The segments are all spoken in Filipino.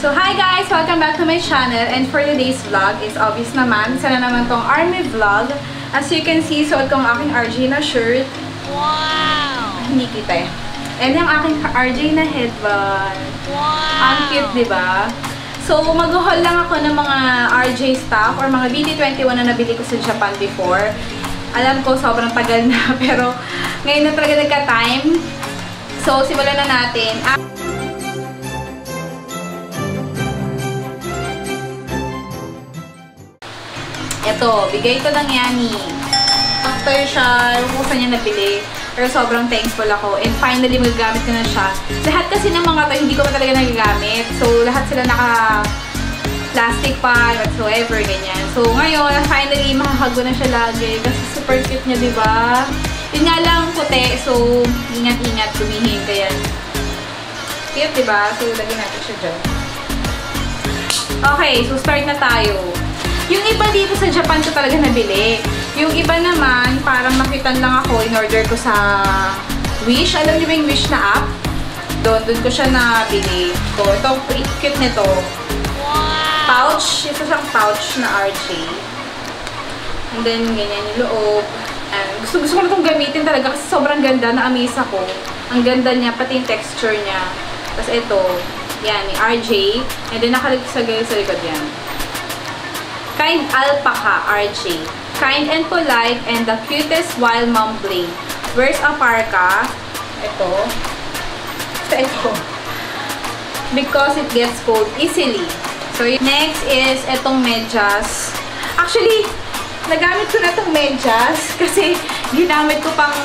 So, hi guys! Welcome back to my channel. And for today's vlog is obvious naman, isa na naman tong army vlog. As you can see, suot ko ang aking RJ na shirt. Wow! Hindi kita eh. And yung aking RJ na headband. Wow! Ang cute, di ba? So, mag-haul lang ako ng mga RJ stuff or mga BD21 na nabili ko sa Japan before. Alam ko, sobrang tagal na. Pero, ngayon na talaga nagka-time. So, simulan na natin. Ito, bigay ito ng Yani. After siya, kung saan niya nabili. Pero sobrang thankful ako. And finally, magagamit ko na siya. Lahat kasi ng mga to, hindi ko pa talaga nagagamit. So, lahat sila naka plastic pa, whatsoever, ganyan. So, ngayon, finally, makakago na siya lagi. Kasi super cute niya, di ba? Yun nga lang, puti. So, ingat-ingat, tumihing. Kaya, cute, di ba? So, lagyan natin siya dyan. Okay, so start na tayo. Yung iba dito sa Japan ko talaga nabili. Yung iba naman, parang nakitan lang ako, in-order ko sa Wish. Alam niyo ba yung Wish na app? Doon, doon ko siya nabili. So, ito, cute nito. Wow! Pouch, ito siyang pouch na RJ. And then, ganyan yung loob. And gusto, gusto ko na itong gamitin talaga kasi sobrang ganda, na-amaze ako. Ang ganda niya, pati yung texture niya. Tapos ito, yan, yung RJ. And then, nakalagay sa likod yan. Kind alpaca, RJ. Kind and polite and the cutest wild mumbling. Wears a parka. Ito. Ito. Because it gets cold easily. So, next is itong medyas. Actually, nagamit ko na itong medyas kasi ginamit ko pang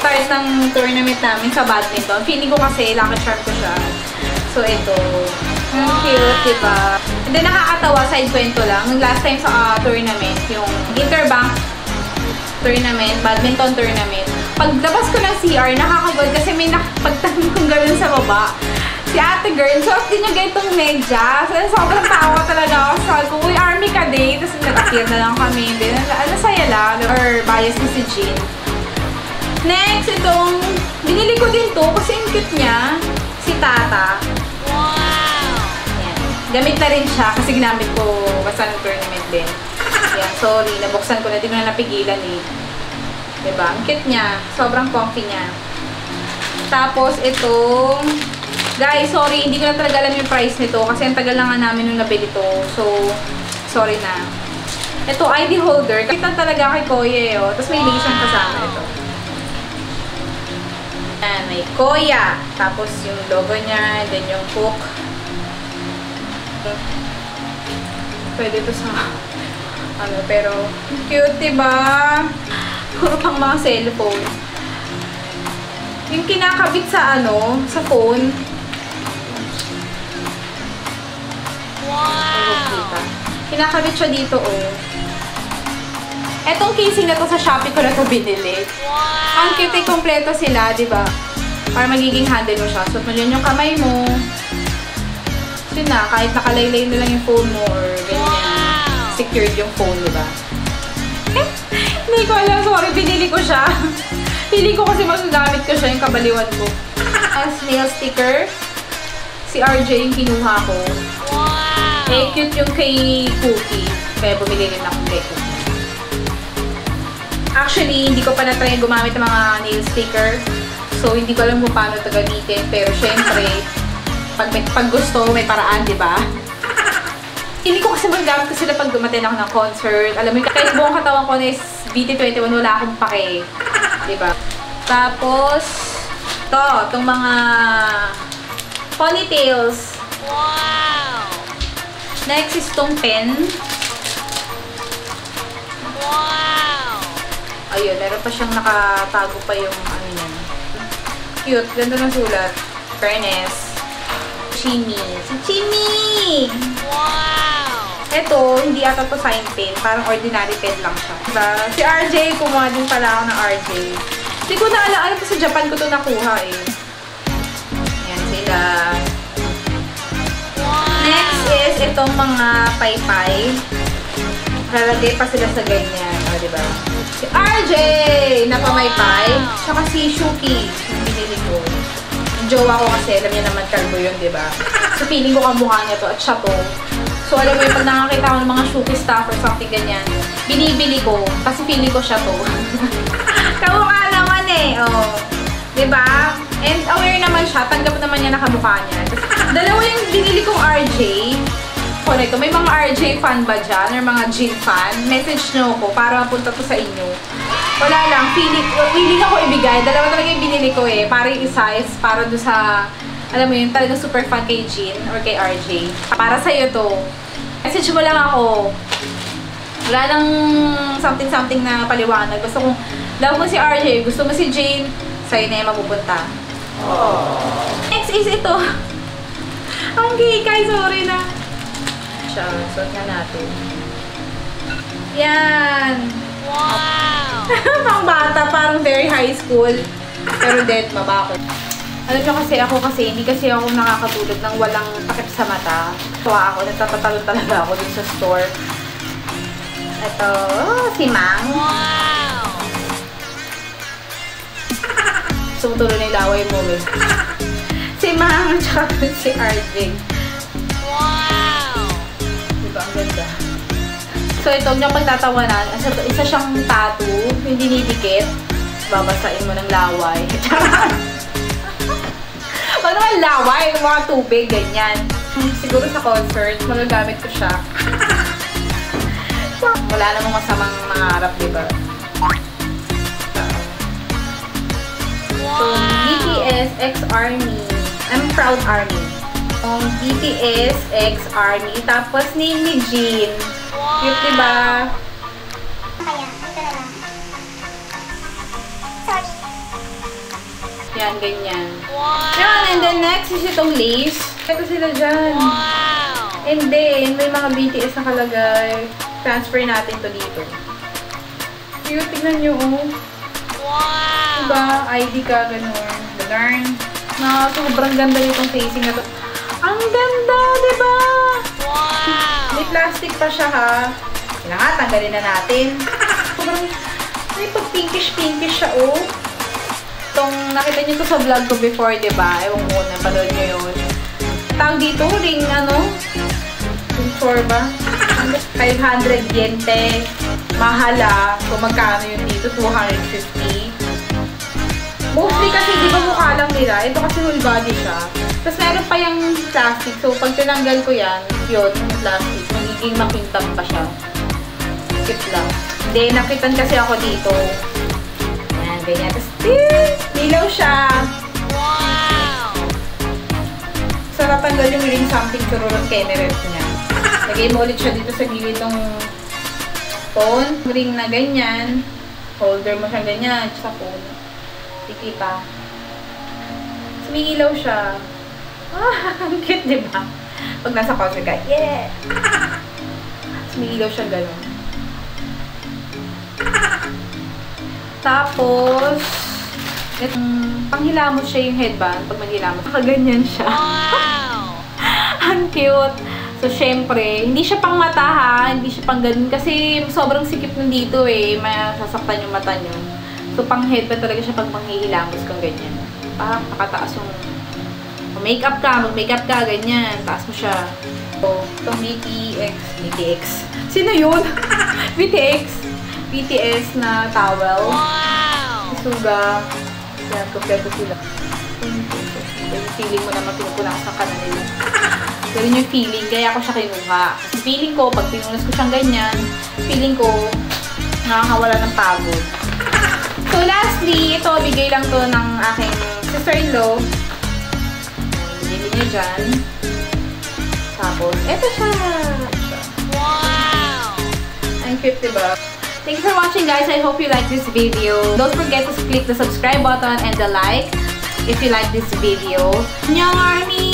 start ng tournament namin sa badminton. Feeling ko kasi lucky charm ko siya. So, ito. Ang cute, diba? And then, nakakatawa, side kwento lang. Nung last time sa uh, tournament, yung Interbank tournament, badminton tournament, paglabas ko ng CR, nakakagod kasi may nakapagtanong kong gano'n sa baba. Si ate girl, suot din niya ganitong medyas. So, sobrang tawa talaga ako. Sabi ko, uy, army ka day. Tapos nag-appear na lang kami. Then, ano, saya lang. Or bias ni si Jean. Next, itong, binili ko din to kasi ang cute niya. Si Tata. Yan. Gamit na rin siya kasi ginamit ko basta ng tournament din. Yan, sorry. Nabuksan ko na. Di ko na napigilan eh. Diba? Ang cute niya. Sobrang comfy niya. Tapos, itong... Guys, sorry. Hindi ko na talaga alam yung price nito kasi ang tagal lang nga namin nung nabili to. So, sorry na. Ito, ID holder. Kita talaga kay Koye, oh. Tapos may ang kasama ito. Ayan, may Koya. Tapos yung logo niya, then yung hook. Pwede to sa ano, pero cute, diba? Puro pang mga cellphone. Yung kinakabit sa ano, sa phone. Wow! Kinakabit siya dito, oh. Etong casing na to sa Shopee ko na to binili. Wow! Ang cute eh, kompleto sila, di ba? Para magiging handle mo siya. Suot mo dyan yung kamay mo. Yun na, kahit nakalaylay na lang yung phone mo or ganyan. Wow! Secured yung phone, di ba? Hindi ko alam, sorry, binili ko siya. Pili ko kasi magagamit ko siya yung kabaliwan ko. As nail sticker, si RJ yung kinuha ko. Wow! Eh, cute yung kay Cookie. Kaya bumili rin ako kay Cookie. Actually, hindi ko pa na-try gumamit ng mga nail sticker. So, hindi ko alam kung paano ito gamitin. Pero, syempre, pag, may, pag gusto, may paraan, di ba? Hindi ko kasi magagamit ko sila pag dumating ako ng concert. Alam mo, kahit buong katawan ko na is BT21, wala akong pake. Di ba? Tapos, to, itong mga ponytails. Wow! Next is itong pen. Wow! Ayun, meron pa siyang nakatago pa yung ano yan. Cute. Ganda ng sulat. Fairness. Chimi. Si! Wow! Ito, hindi ata to sign pen. Parang ordinary pen lang siya. Diba? Si RJ, kumuha din pala ako ng RJ. Hindi ko na alam. Alam ko sa Japan ko to nakuha eh. Yan sila. Next is itong mga paypay. Lalagay pa sila sa ganyan. O, diba? Si RJ na pamaypay. Tsaka si Shuki. Binili ko. Jowa ko kasi, alam niya naman kalbo yun, diba? So, So, feeling ko kamukha niya to at siya to. So, alam mo yun, pag nakakita ko ng mga Shuki stuff or something ganyan, binibili ko kasi feeling ko siya to. kamukha naman eh, oh. 'Di ba? And aware naman siya, tanggap naman niya na kamukha niya. Tapos, dalawa yung binili kong RJ. Kung ito, may mga RJ fan ba dyan? Or mga Jin fan? Message nyo ako para mapunta to sa inyo. Wala lang, feeling, willing ako ibigay. Dalawa talaga yung binili ko eh. Para yung isa is para do sa, alam mo yun, talagang super fan kay Jin or kay RJ. Para sa'yo to. Message mo lang ako. Wala lang something-something na paliwanag. Gusto kong, love mo si RJ, gusto mo si Jane, sa'yo na yung mapupunta. Next is ito. Ang kikay, sorry na. Siya, suot na natin. Yan. Wow! Pang bata, parang very high school. Pero dead, mabakot. Alam nyo kasi ako kasi, hindi kasi ako nakakatulog ng walang takip sa mata. Tuwa ako, nagtatatalo talaga ako dun sa store. Ito, oh, si Mang. Wow! Sumutulo na yung laway mo, eh. si Mang, tsaka si RJ. Wow! Diba, ang ganda. So, ito, huwag niyong pagtatawanan. Isa, isa siyang tattoo, yung dinidikit. Babasain mo ng laway. Ano naman laway? Mga tubig, ganyan. Siguro sa concert, magagamit ko siya. Wala namang masamang mangarap, di ba? So, BTS X Army. I'm proud Army. Um, BTS X Army. Tapos name ni Jean. Cute, di ba? Kaya, ito na lang. Sorry. Yan, ganyan. Wow! Yan, and then next is itong lace. Ito sila dyan. Wow! And then, may mga BTS nakalagay. Transfer natin to dito. Cute, tignan nyo, oh. Wow! Diba? ID ka, ganun. Darn. Na, sobrang ganda nitong facing na to. Ang ganda, diba? Pa siya, ha? Kailangan nga, tanggalin na natin. Sobrang, may pinkish-pinkish siya, oh. Itong, nakita niyo to sa vlog ko before, diba? Ewan ko, napanood niyo yun. Tawag dito, ring, ano? Ring 4 ba? 500 yen, te. Mahala. Kung magkano yun dito, 250. Mostly kasi, di ba mukha lang nila? Ito kasi whole body siya. Tapos meron pa yung plastic. So, pag tinanggal ko yan, yun, yung plastic, magiging makintab pa siya. Skip lang. Hindi, nakitan kasi ako dito. Yan, ganyan. Tapos, nilaw siya. Wow! So, natanggal yung ring something of Kennereth niya. Lagay mo ulit siya dito sa gilid ng phone. Ring na ganyan. Holder mo siyang ganyan. Sa phone. Tiki pa. Sumigilaw siya. Ah, ang cute, di ba? Pag nasa concert ka, yeah! Sumigilaw siya gano'n. Tapos, itong panghilamos siya yung headband. Pag maghilamos, nakaganyan siya. Wow! Ang cute. So, syempre, hindi siya pang mata ha. Hindi siya pang ganun. Kasi sobrang sikip nun dito eh. Masasaktan yung mata nyo. So, pang headband talaga siya pag manghihilamos kang ganyan. Ah, nakataas yung... Makeup ka, mag-makeup ka, ganyan. Taas mo siya. Itong BTX. BTX. Sino yun? BTX. BTS na towel. Wow! Suga. Yan, kompleto sila. Yung feeling mo naman pinupunas sa kanan nila. Ganun yung feeling, kaya ako siya kinuha. Kasi feeling ko, pag pinunas ko siyang ganyan, feeling ko, nakakawala ng pagod. So lastly, ito, bigay lang to ng aking sister-in-law. Bili niya dyan. Tapos, eto siya. Wow! Ang cute, diba? Thank you for watching, guys. I hope you like this video. Don't forget to click the subscribe button and the like if you like this video. Nyong Army!